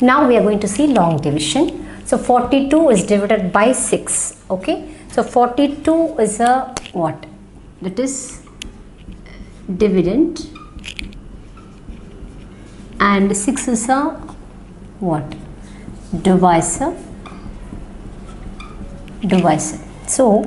Now we are going to see long division. So 42 is divided by 6. Okay. So 42 is a what? That is dividend and 6 is a what? Divisor. Divisor. So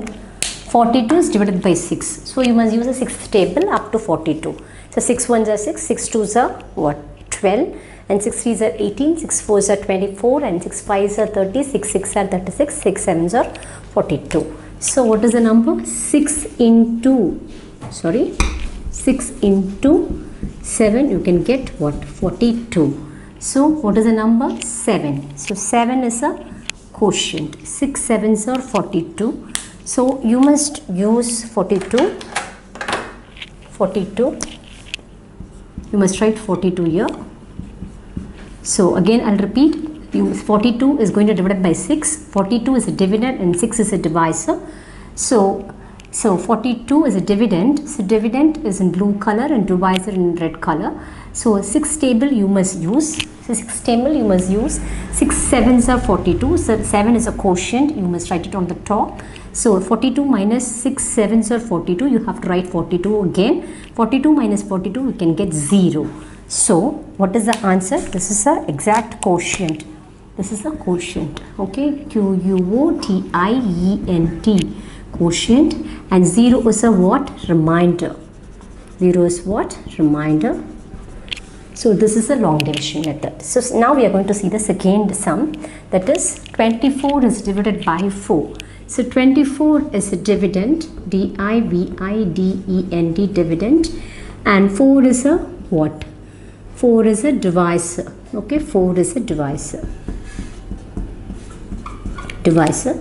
42 is divided by 6. So you must use a sixth table up to 42. So 6 ones are 6, 6 twos are what? 12 and 6 3s are 18, 6 4s are 24 and 6 5s are 30, 6 6 are 36, 6 7s are 42. So what is the number? 6 into, sorry, 6 into 7 you can get what? 42. So what is the number? 7. So 7 is a quotient. 6 7s are 42. So you must use 42. 42. You must write 42 here. So again I'll repeat. You, 42 is going to divide by 6. 42 is a dividend and 6 is a divisor. So so 42 is a dividend. So dividend is in blue color and divisor in red color. So 6 table you must use. So 6 table you must use. 6 sevens are 42. So 7 is a quotient. You must write it on the top. So 42 minus 6 sevens are 42. You have to write 42 again. 42 minus 42 you can get 0. So what is the answer? This is the exact quotient. This is the quotient. Okay. Q-U-O-T-I-E-N-T quotient and 0 is a what? reminder. 0 is what? reminder. So this is the long division method. So now we are going to see the second sum that is 24 is divided by 4. So 24 is a dividend D-I-V-I-D-E-N-D dividend and 4 is a what? 4 is a divisor. Okay, 4 is a divisor. Divisor.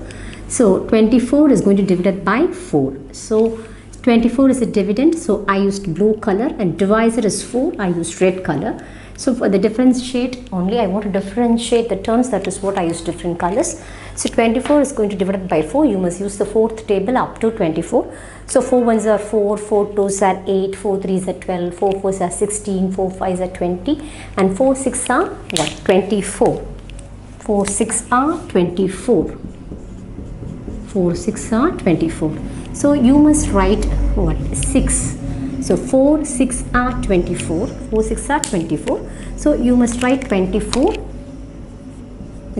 So 24 is going to divide by 4. So 24 is a dividend. So I used blue color and divisor is 4. I used red color. So for the differentiate only I want to differentiate the terms that is what I use different colors. So 24 is going to divide by 4. You must use the fourth table up to 24. So 4 ones are 4, 4 2s are 8, 4 3s are 12, 4 4s are 16, 4 5s are 20 and 4 6 are what? 24. 4 6 are 24. 4 6 are 24 so you must write what 6 so 4 6 are 24 4 6 are 24 so you must write 24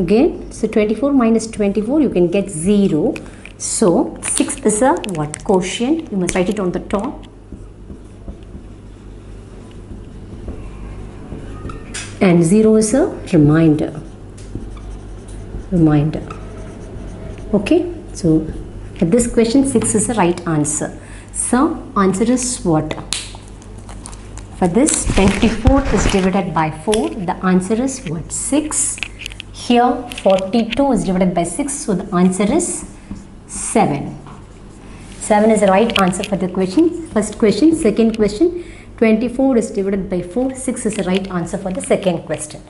again so 24 minus 24 you can get 0 so 6 is a what? Quotient. You must write it on the top. And 0 is a reminder. Reminder. Okay? So at this question 6 is the right answer. So answer is what? For this 24 is divided by 4 the answer is what? 6 here 42 is divided by 6 so the answer is 7 7 is the right answer for the question first question second question. 24 is divided by 4 6 is the right answer for the second question.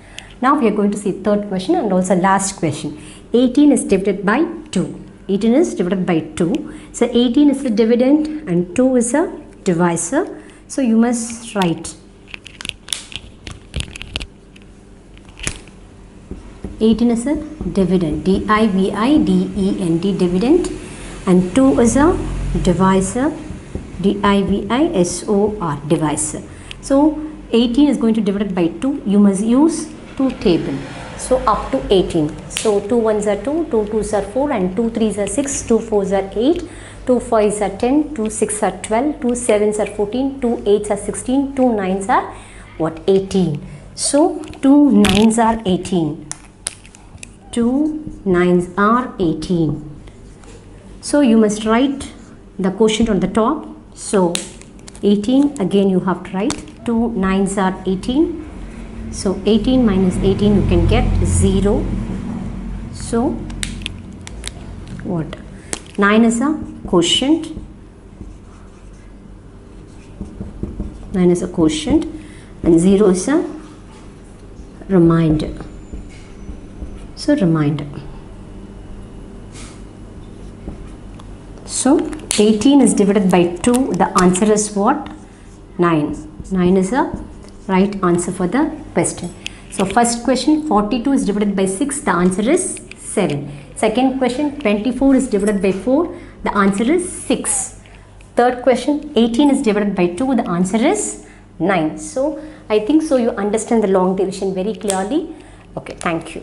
Now we are going to see third question and also last question. 18 is divided by 2 18 is divided by 2 so 18 is the dividend and 2 is a divisor. So you must write 18 is a dividend D-I-V-I-D-E-N-D dividend and 2 is a divisor D-I-V-I-S-O-R divisor. So 18 is going to divide by 2. You must use 2 table. So up to 18. So 2 ones are 2, 2 twos are 4 and 2 threes are 6, 2 fours are 8, 2 fives are 10, 2 six are 12, 2 sevens are 14, 2 eights are 16, 2 nines are what 18. So 2 nines are 18. 2 nines are 18. So you must write the quotient on the top. So 18 again you have to write 2 nines are 18. So 18 minus 18 you can get 0. So what? 9 is a quotient. 9 is a quotient and 0 is a remainder. So reminder. So 18 is divided by 2. The answer is what? 9. 9 is a right answer for the question. So first question 42 is divided by 6, the answer is 7. Second question 24 is divided by 4, the answer is 6. Third question 18 is divided by 2, the answer is 9. So I think so you understand the long division very clearly. Okay, thank you.